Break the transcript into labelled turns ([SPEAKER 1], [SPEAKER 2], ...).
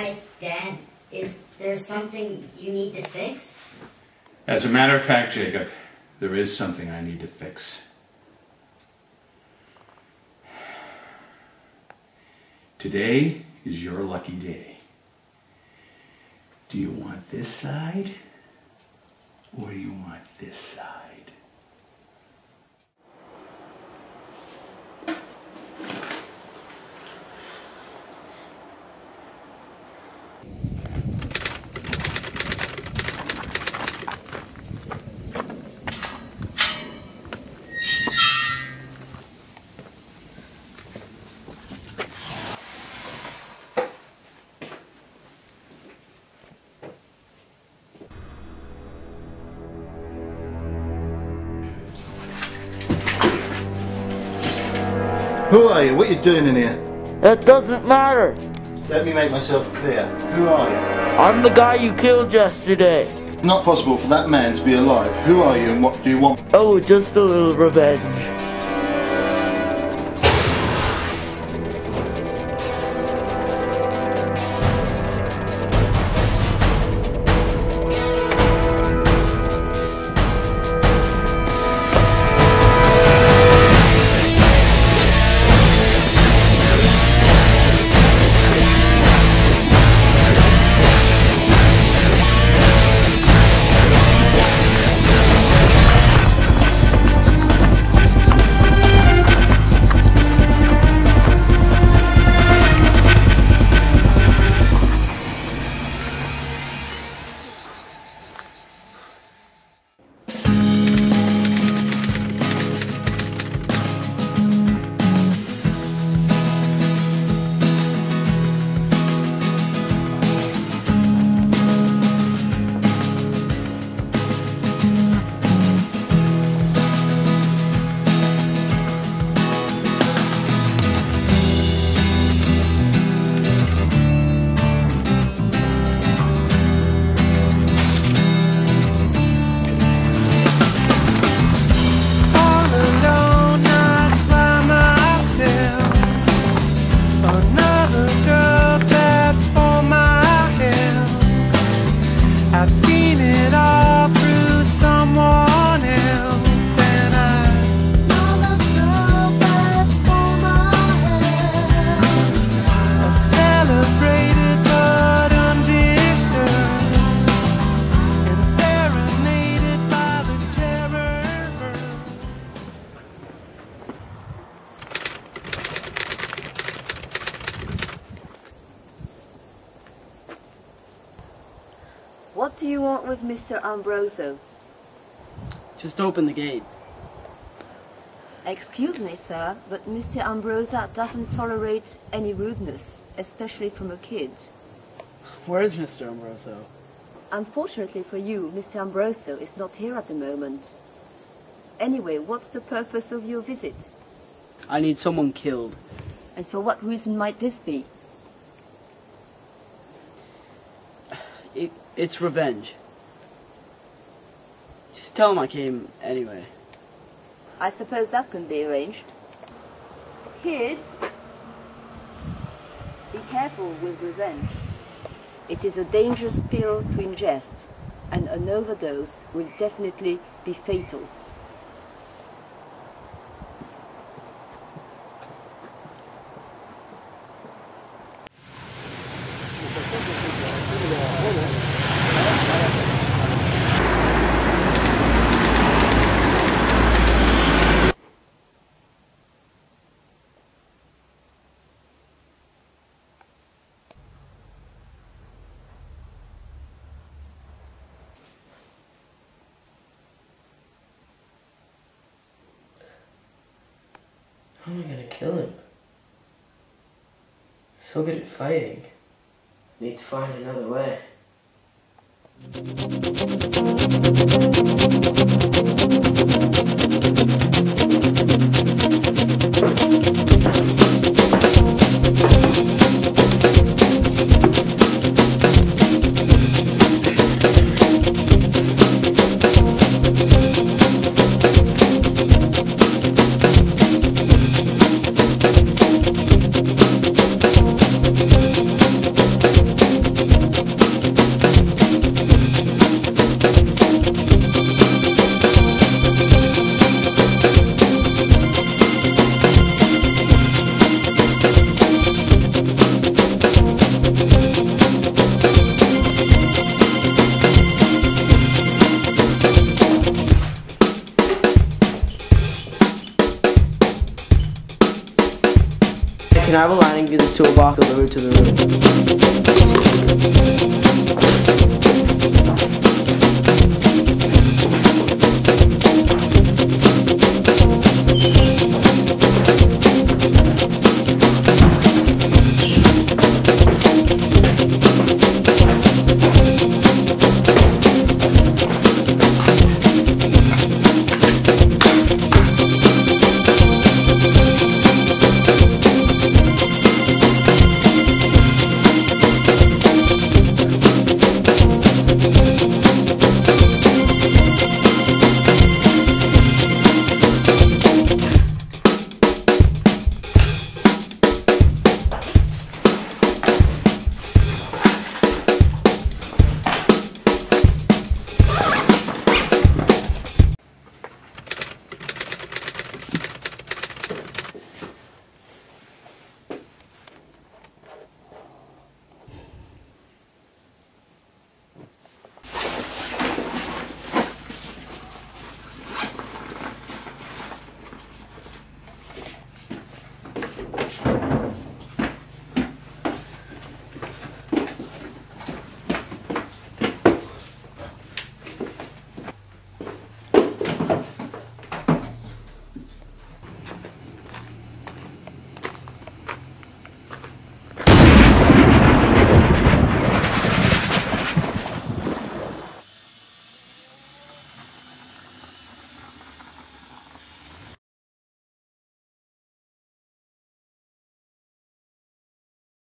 [SPEAKER 1] Hi, Dad. Is there something you need to fix?
[SPEAKER 2] As a matter of fact, Jacob, there is something I need to fix. Today is your lucky day. Do you want this side or do you want this side?
[SPEAKER 3] Who are you? What are you doing in here?
[SPEAKER 4] That doesn't matter.
[SPEAKER 3] Let me make myself clear. Who are you?
[SPEAKER 4] I'm the guy you killed yesterday.
[SPEAKER 3] It's not possible for that man to be alive. Who are you and what do you want?
[SPEAKER 4] Oh, just a little revenge.
[SPEAKER 5] What do you want with Mr. Ambroso?
[SPEAKER 6] Just open the gate.
[SPEAKER 5] Excuse me, sir, but Mr. Ambroso doesn't tolerate any rudeness, especially from a kid.
[SPEAKER 6] Where is Mr. Ambroso?
[SPEAKER 5] Unfortunately for you, Mr. Ambroso is not here at the moment. Anyway, what's the purpose of your visit?
[SPEAKER 6] I need someone killed.
[SPEAKER 5] And for what reason might this be?
[SPEAKER 6] It, it's revenge. Just tell him I came anyway.
[SPEAKER 5] I suppose that can be arranged. Kids, be careful with revenge. It is a dangerous pill to ingest, and an overdose will definitely be fatal.
[SPEAKER 7] How am I gonna kill him? So good at fighting. Need to find another way. Can I have a lining? Get this toolbox to the room.